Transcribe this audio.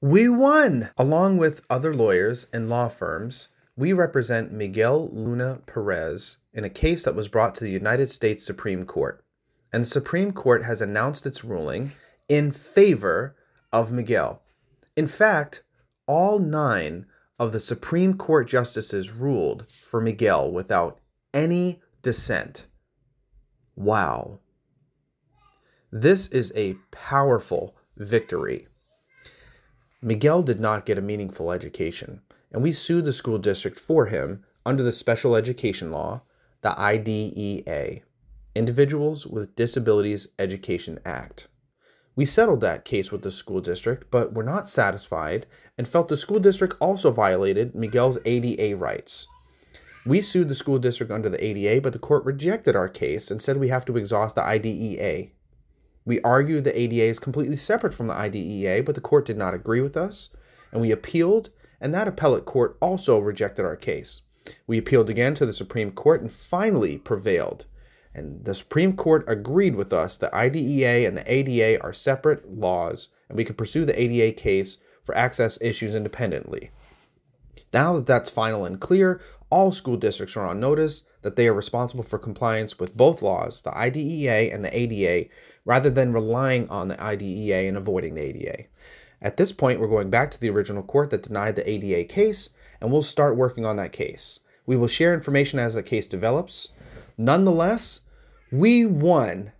We won! Along with other lawyers and law firms, we represent Miguel Luna Perez in a case that was brought to the United States Supreme Court. And the Supreme Court has announced its ruling in favor of Miguel. In fact, all nine of the Supreme Court justices ruled for Miguel without any dissent. Wow. This is a powerful victory. Miguel did not get a meaningful education, and we sued the school district for him under the Special Education Law, the IDEA, Individuals with Disabilities Education Act. We settled that case with the school district, but were not satisfied and felt the school district also violated Miguel's ADA rights. We sued the school district under the ADA, but the court rejected our case and said we have to exhaust the IDEA. We argued the ADA is completely separate from the IDEA, but the court did not agree with us, and we appealed, and that appellate court also rejected our case. We appealed again to the Supreme Court and finally prevailed. And the Supreme Court agreed with us that IDEA and the ADA are separate laws, and we could pursue the ADA case for access issues independently. Now that that's final and clear, all school districts are on notice that they are responsible for compliance with both laws, the IDEA and the ADA, rather than relying on the IDEA and avoiding the ADA. At this point, we're going back to the original court that denied the ADA case, and we'll start working on that case. We will share information as the case develops. Nonetheless, we won